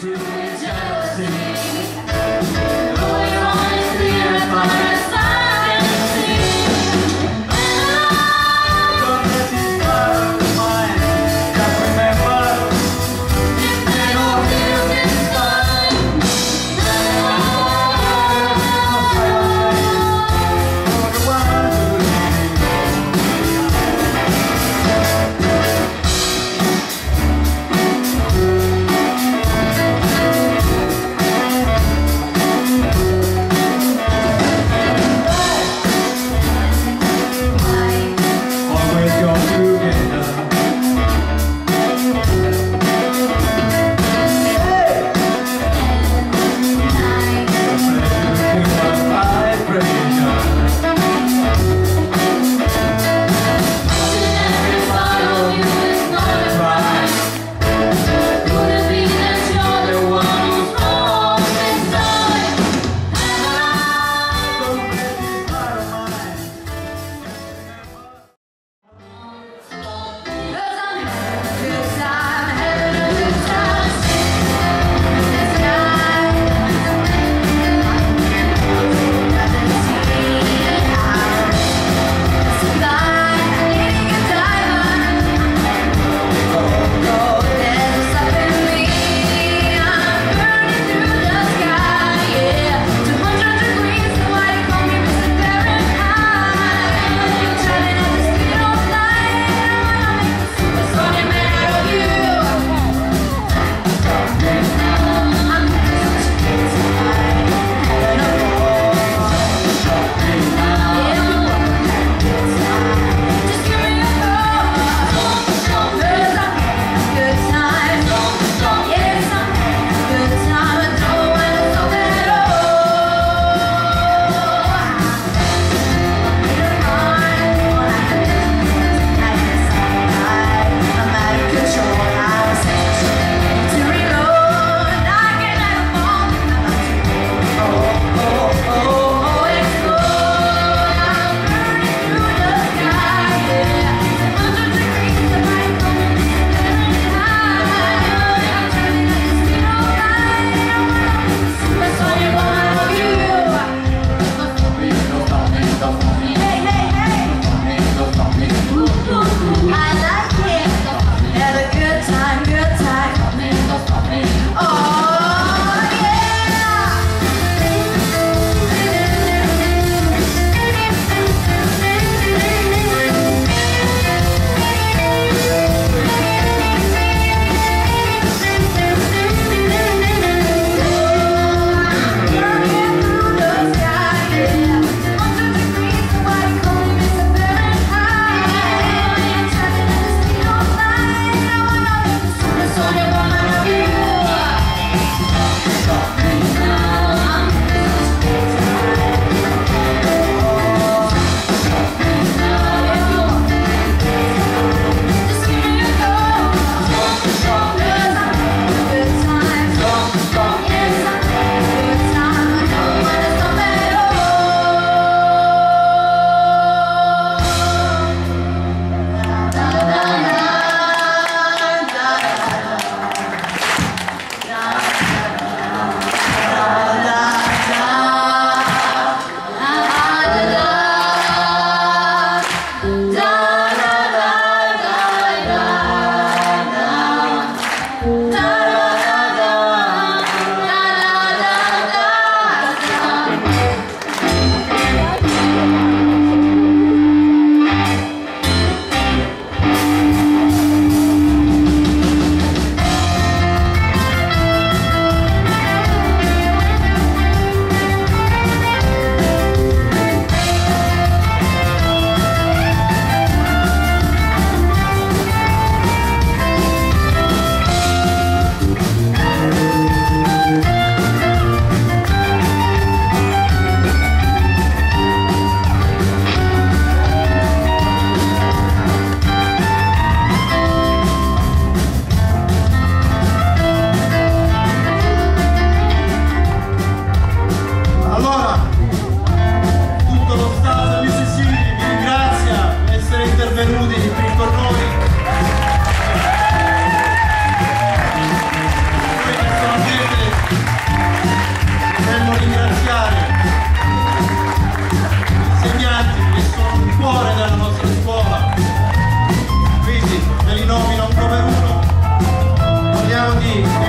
to rejoice 9-1 parliamo di